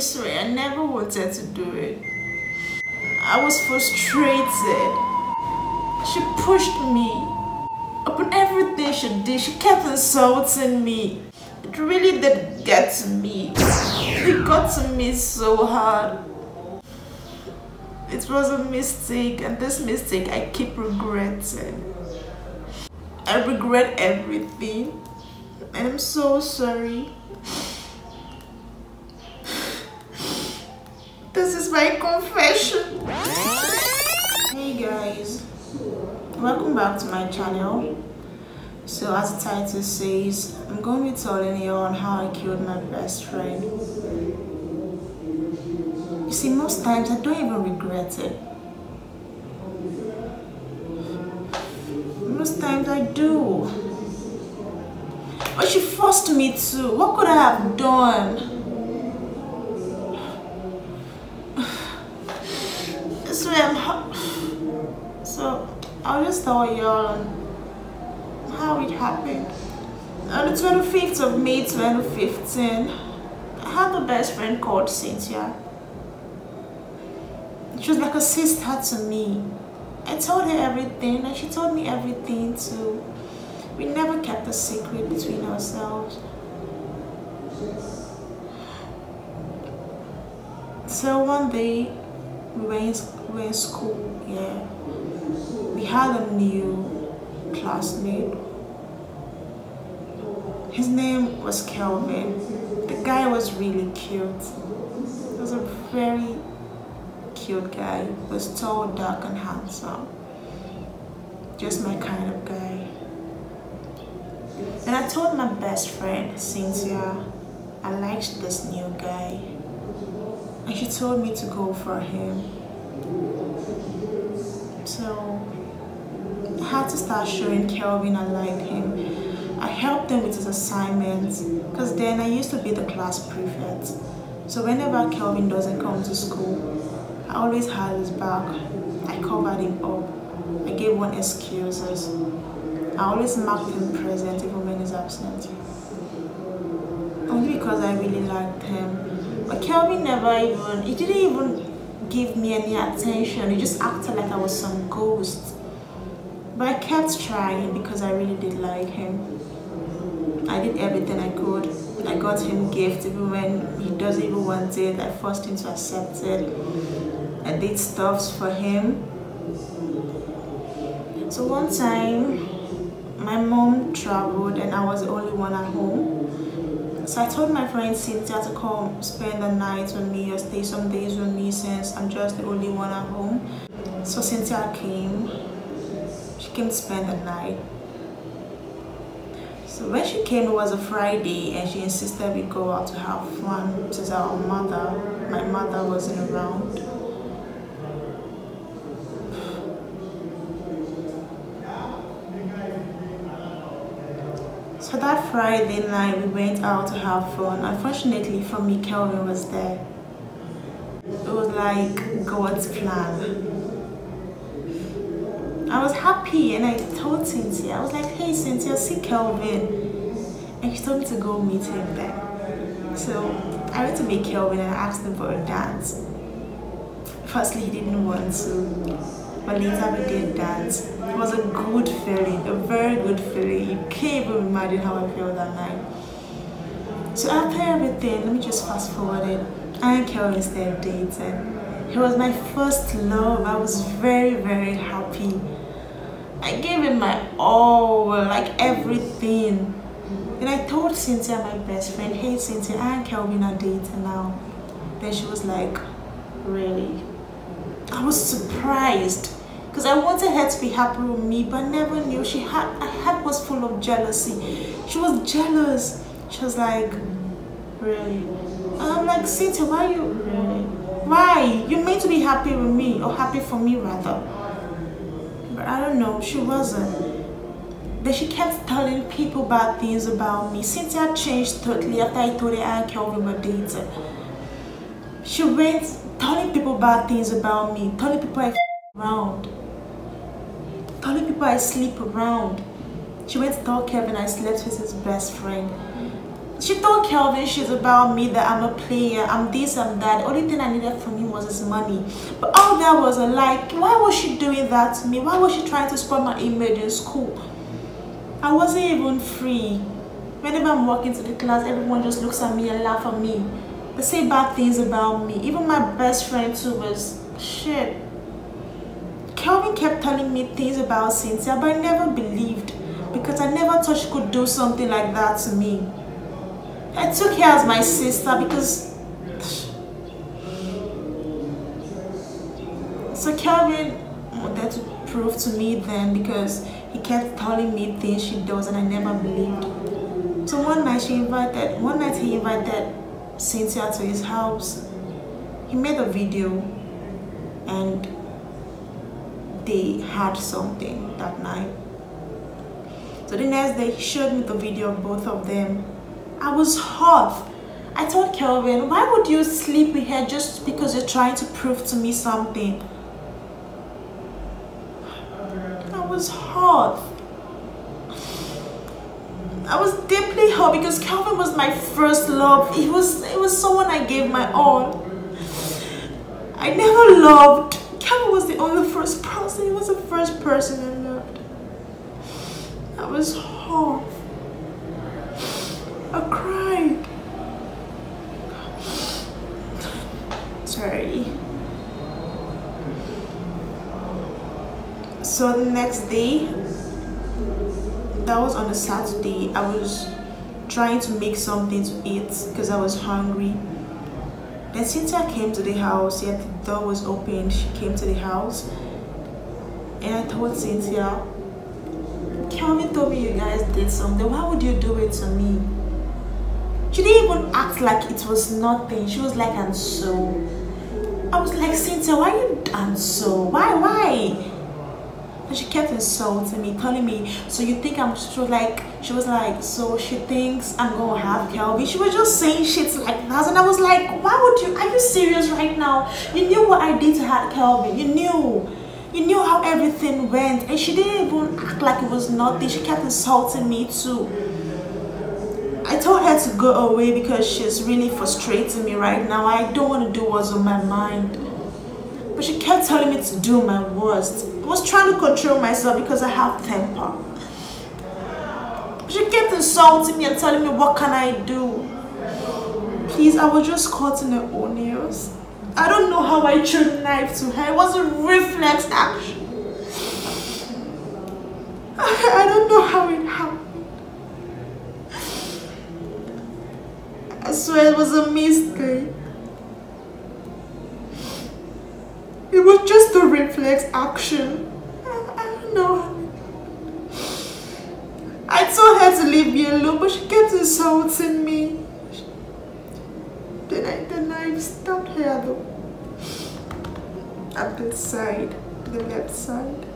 I I never wanted to do it. I was frustrated. She pushed me. Upon everything she did, she kept insulting me. It really did get to me. It got to me so hard. It was a mistake, and this mistake I keep regretting. I regret everything, I'm so sorry. This is my confession. Hey guys, welcome back to my channel. So as the title says, I'm going to be telling you on how I killed my best friend. You see, most times I don't even regret it. Most times I do. But she forced me to. What could I have done? So I'm so I'll just tell y'all how it happened. On the 25th of May 2015, I had a best friend called Cynthia. She was like a sister to me. I told her everything and she told me everything too. We never kept a secret between ourselves. So one day we were in, we were in school, yeah. We had a new classmate. His name was Kelvin. The guy was really cute. He was a very cute guy. He was tall, dark, and handsome. Just my kind of guy. And I told my best friend, Cynthia, I liked this new guy. And she told me to go for him. So I had to start showing Kelvin I liked him. I helped him with his assignments because then I used to be the class prefect. So whenever Kelvin doesn't come to school, I always had his back. I covered him up. I gave one excuses. I always marked him present even when he's absent. Only because I really liked him. But Kelvin never even, he didn't even give me any attention. He just acted like I was some ghost. But I kept trying because I really did like him. I did everything I could. I got him gifts even when he doesn't even want it. I forced him to accept it. I did stuffs for him. So one time, my mom traveled and I was the only one at home. So I told my friend Cynthia to come spend the night with me or stay some days with me since I'm just the only one at home. So Cynthia came. She came to spend the night. So when she came, it was a Friday and she insisted we go out to have fun since our mother, my mother wasn't around. So that Friday night we went out to have fun. Unfortunately for me, Kelvin was there. It was like God's plan. I was happy and I told Cynthia, I was like, hey Cynthia, see Kelvin. And she told me to go meet him there. So I went to meet Kelvin and I asked him for a dance. Firstly, he didn't want to, but later we did dance. It was a good feeling, a very good feeling. You can't even imagine how I felt that night. So after everything, let me just fast forward it. I and Kelvin started dating. He was my first love. I was very, very happy. I gave him my all, like everything. And I told Cynthia, my best friend, hey Cynthia, I and Kelvin are dating now. Then she was like, really? I was surprised because I wanted her to be happy with me, but I never knew she had. My heart was full of jealousy. She was jealous. She was like, really? And I'm like, Cynthia, why are you really? Why? You meant to be happy with me, or happy for me rather. But I don't know. She wasn't. Then she kept telling people bad things about me. Cynthia changed totally after I told her I and Kelvin were dating. She went telling people bad things about me, telling people I around, telling people I sleep around. She went to tell Kelvin I slept with his best friend. she told Kelvin she's about me, that I'm a player, I'm this, I'm that. Only thing I needed from him was his money. But all that was a lie. Why was she doing that to me? Why was she trying to spoil my image in school? I wasn't even free. Whenever I'm walking to the class, everyone just looks at me and laugh at me. They say bad things about me. Even my best friend too was shit. Kelvin kept telling me things about Cynthia, but I never believed because I never thought she could do something like that to me. I took her as my sister because so Kelvin wanted to prove to me then because he kept telling me things she does and I never believed. So one night she invited one night he invited Cynthia to his house. He made a video and they had something that night. So the next day he showed me the video of both of them I was hot. I told Kelvin, why would you sleep with her just because you're trying to prove to me something? I was hot. I was deeply hurt because Kelvin was my first love. He was, it was someone I gave my all. I never loved. Kelvin was the only first person. He was the first person I loved. That was hard. I cried. Sorry. So the next day, that was on a Saturday, I was trying to make something to eat because I was hungry. Then Cynthia came to the house, yet the door was open. She came to the house and I told Cynthia, Kelvin told me you guys did something. Why would you do it to me? She didn't even act like it was nothing. She was like, and so. I was like, Cynthia, why you and so? Why, why? And she kept insulting me, telling me, so you think I'm, was like, she was like, so she thinks I'm gonna have Kelvin. She was just saying shit like that. And I was like, why would you, are you serious right now? You knew what I did to have Kelvin. You knew. You knew how everything went. And she didn't even act like it was nothing. She kept insulting me too. I told her to go away because she's really frustrating me right now. I don't want to do what's on my mind. But she kept telling me to do my worst. I was trying to control myself because I have temper. She kept insulting me and telling me what can I do. Please, I was just cutting her own nails. I don't know how I threw knife to her. It was a reflex action. I don't know how it happened. I swear it was a mistake. Was just a reflex action. I, I don't know. I told her to leave me alone, but she kept insulting me. Then I, then I stabbed her the, at the side, the left side.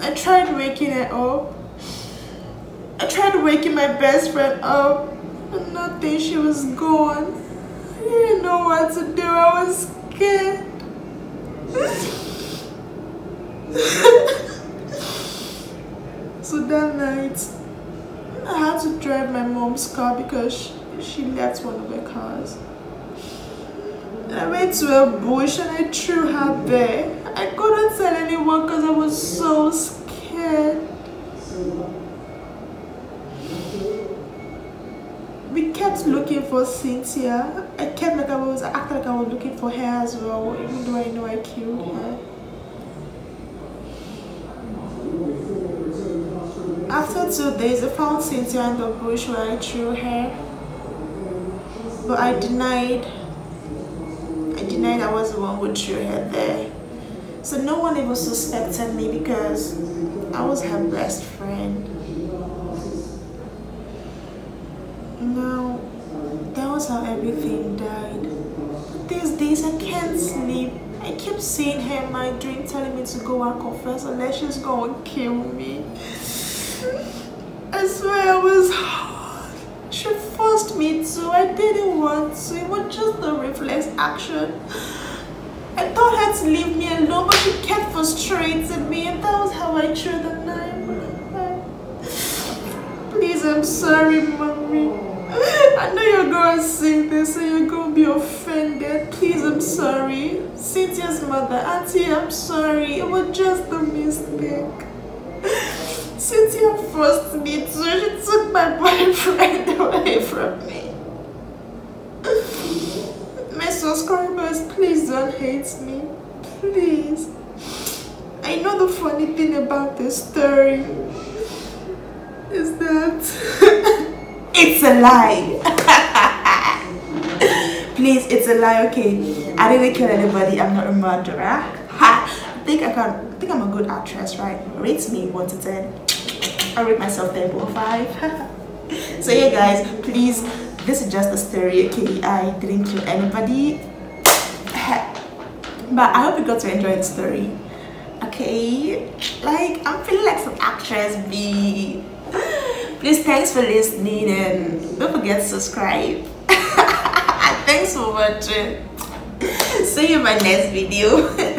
I tried waking her up. I tried waking my best friend up, but nothing, she was gone. I didn't know what to do, I was scared. so that night, I had to drive my mom's car because she, she left one of her cars. I went to a bush and I threw her there. I couldn't tell anyone because I was so scared. we for Cynthia. I kept like I was I like I was looking for her as well, even though I know I killed her. After two days, I found Cynthia in the bush where I threw her. But I denied I denied I was the one who threw her there. So no one even suspected me because I was her best friend. Now, was how everything died. But these days I can't sleep. I keep seeing her in my dream telling me to go and confess unless she's to kill me. I swear I was hard. She forced me to. I didn't want to. It was just a reflex action. I told her to leave me alone, but she kept frustrating me, and that was how I threw the knife. Please, I'm sorry, mommy. I know you're gonna sing this and you're gonna be offended. Please, I'm sorry. Cynthia's mother, Auntie, I'm sorry. It was just a mistake. Cynthia forced me to. She took my boyfriend away from me. My subscribers, please don't hate me. Please. I know the funny thing about this story is that it's a lie. please, it's a lie, okay? I didn't kill anybody. I'm not a murderer. Ha! I think I can. I think I'm a good actress, right? Rate me one to ten. I rate myself 10.5. so yeah, guys, please. This is just a story, okay? I didn't kill anybody. but I hope you got to enjoy the story. Okay, like I'm feeling like some actress B. Please, thanks for listening and don't forget to subscribe. thanks for watching. See you in my next video.